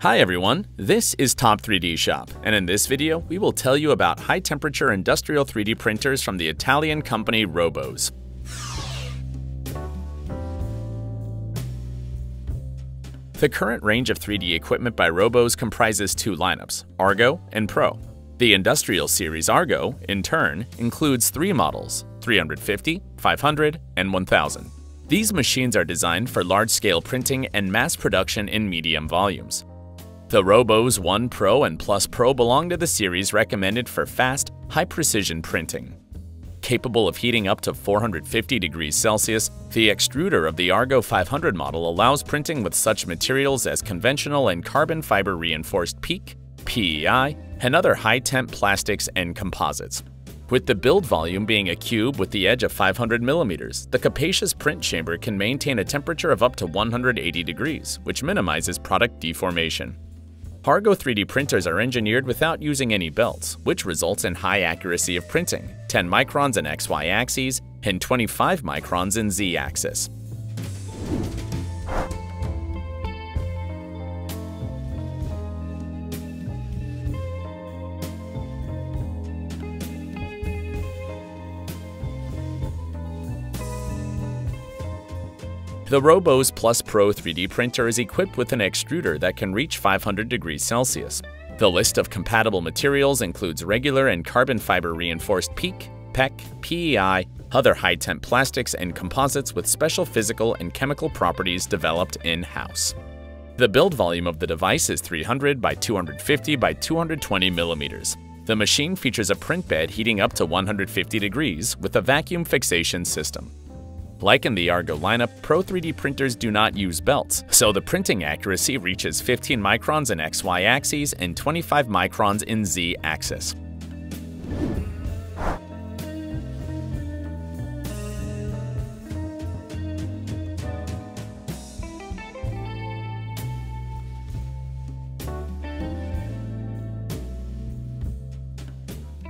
Hi everyone, this is Top 3D Shop, and in this video we will tell you about high-temperature industrial 3D printers from the Italian company Roboze. The current range of 3D equipment by Roboze comprises two lineups, Argo and Pro. The Industrial Series Argo, in turn, includes three models, 350, 500, and 1000. These machines are designed for large-scale printing and mass production in medium volumes. The Roboze 1 Pro and Plus Pro belong to the series recommended for fast, high-precision printing. Capable of heating up to 450 degrees Celsius, the extruder of the Argo 500 model allows printing with such materials as conventional and carbon fiber reinforced PEEK, PEI, and other high-temp plastics and composites. With the build volume being a cube with the edge of 500 millimeters, the capacious print chamber can maintain a temperature of up to 180 degrees, which minimizes product deformation. Argo 3D printers are engineered without using any belts, which results in high accuracy of printing, 10 microns in XY axes and 25 microns in Z axis. The Roboze Plus Pro 3D printer is equipped with an extruder that can reach 500 degrees Celsius. The list of compatible materials includes regular and carbon fiber reinforced PEEK, PEKK, PEI, other high-temp plastics and composites with special physical and chemical properties developed in-house. The build volume of the device is 300 by 250 by 220 millimeters. The machine features a print bed heating up to 150 degrees with a vacuum fixation system. Like in the Argo lineup, Pro 3D printers do not use belts, so the printing accuracy reaches 15 microns in XY axes and 25 microns in Z axis.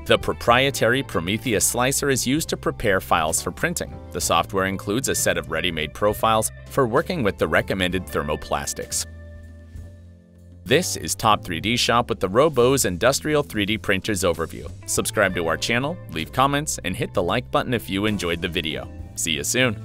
The proprietary Prometheus slicer is used to prepare files for printing. The software includes a set of ready-made profiles for working with the recommended thermoplastics. This is Top 3D Shop with the Roboze Industrial 3D Printers Overview. Subscribe to our channel, leave comments, and hit the like button if you enjoyed the video. See you soon!